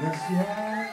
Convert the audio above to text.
Gracias.